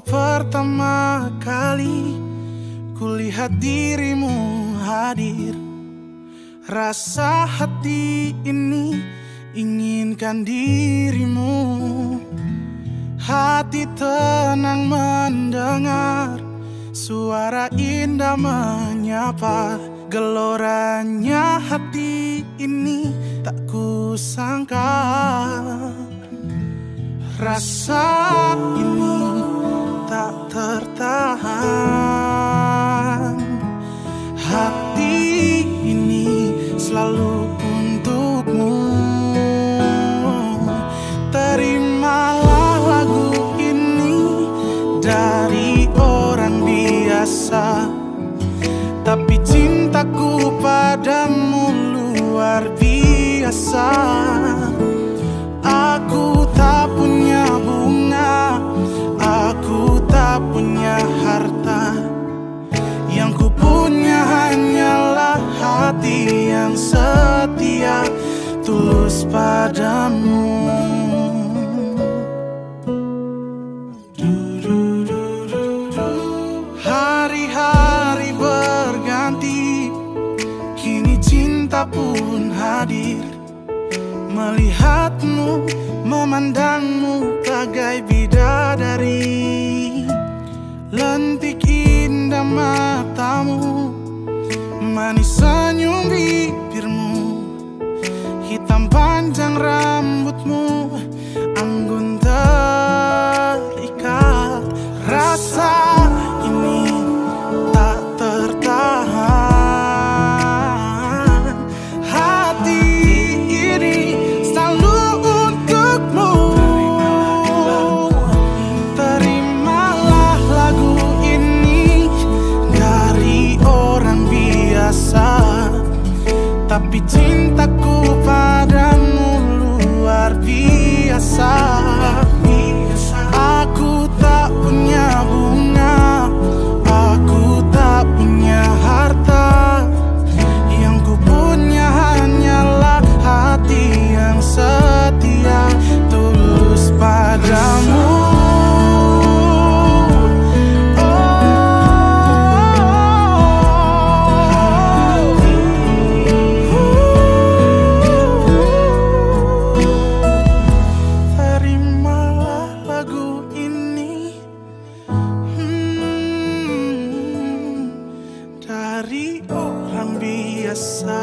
pertama kali kulihat dirimu hadir. Rasa hati ini inginkan dirimu. Hati tenang mendengar Suara indah menyapa. Geloranya hati ini tak kusangka. Rasa ini biasa Tapi cintaku padamu luar biasa. Aku tak punya bunga Aku tak punya harta. Yang ku punya hanyalah hati yang setia Tulus padamu pun hadir. Melihatmu, memandangmu bagai bidadari. Lentik indah matamu Manis senyum bibirmu. Hitam panjang rambutmu Tapi cintaku padamu luar biasa dari orang biasa.